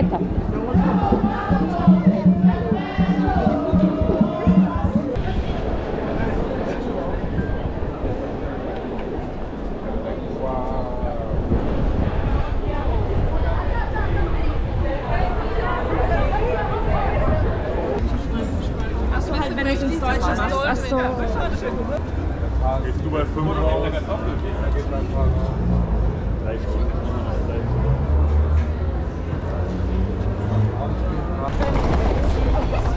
Kilometer. Halt, so. Jetzt du bei 5 raus. ¡Gracias!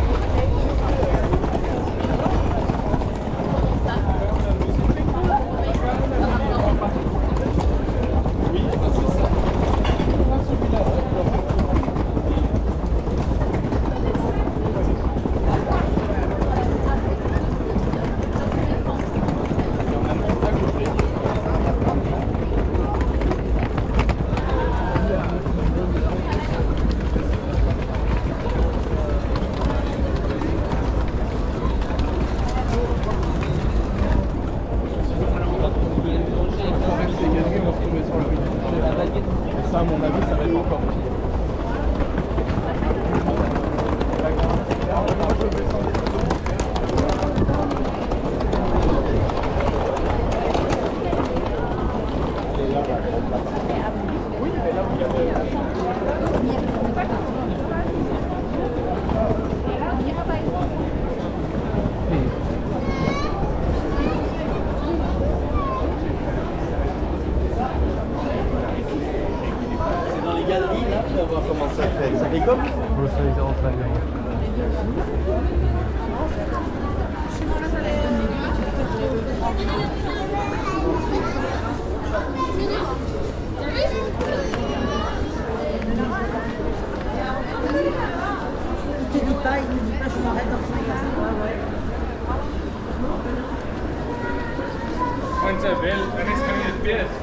velho, tá nesse caminho de peso.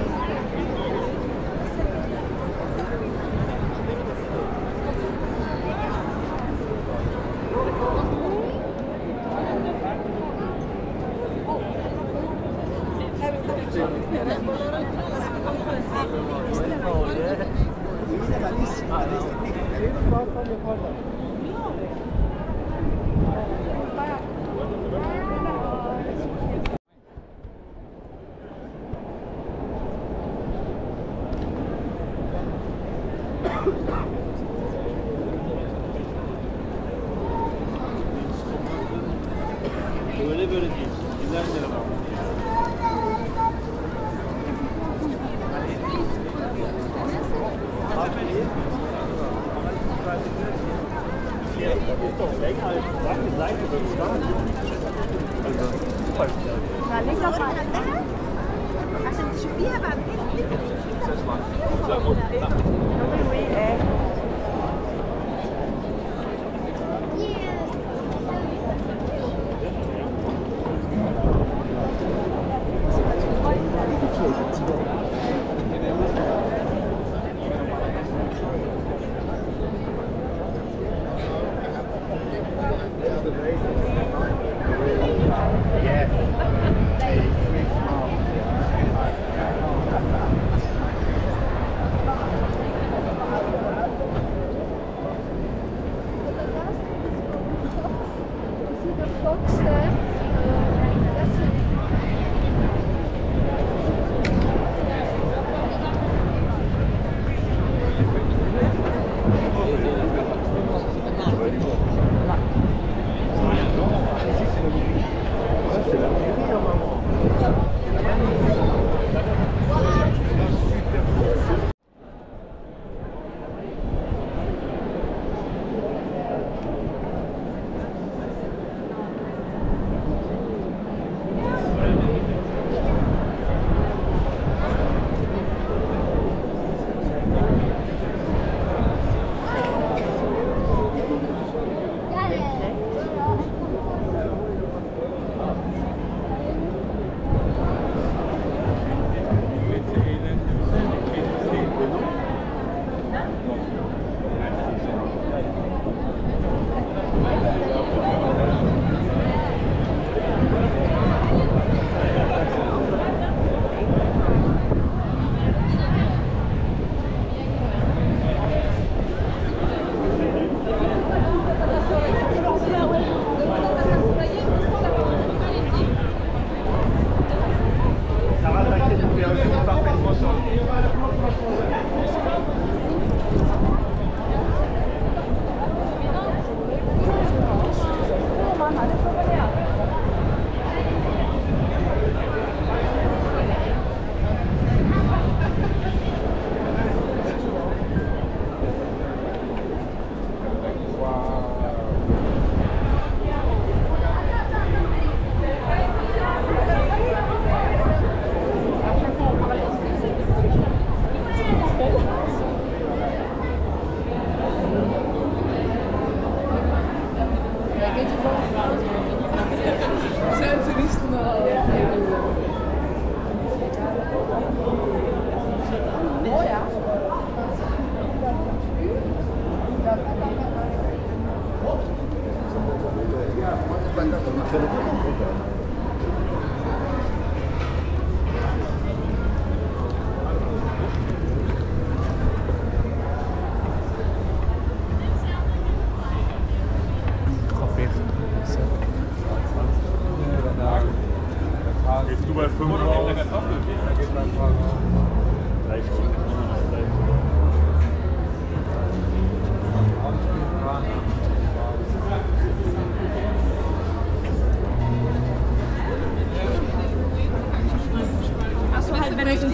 doch länger als die Seite wird Stadions.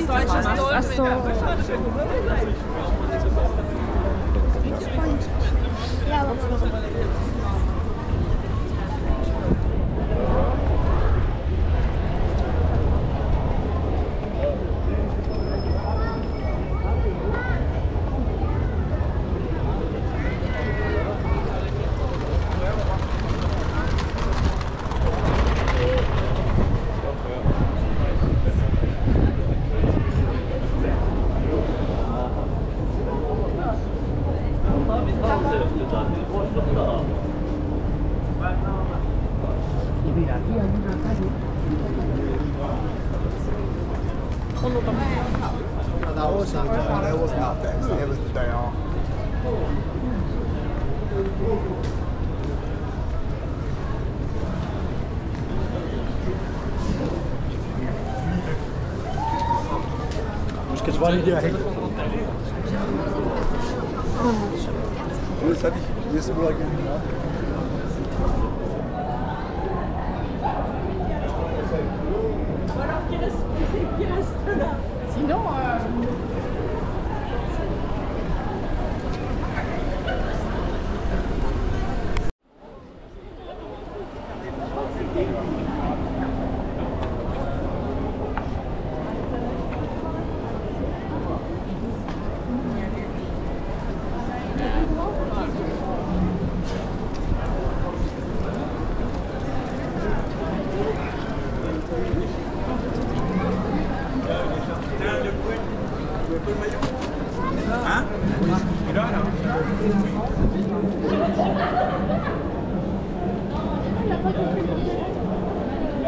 deutsches Ach so. Ja, aber That was not that. It was not fixed. It was Sinon, euh,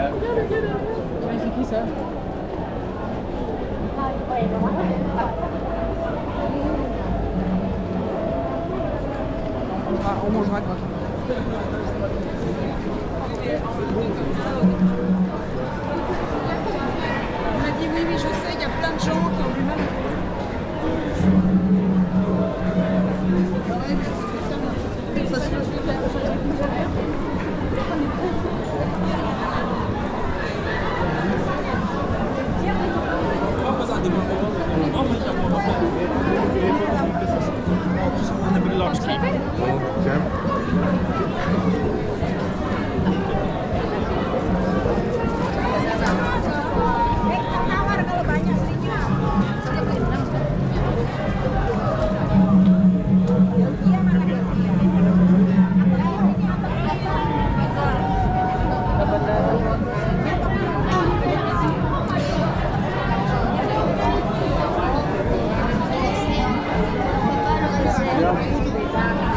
c'est qui ça on mangera, quoi. On a dit oui, oui, je sais, il y a plein de gens qui ont du mal. Bye.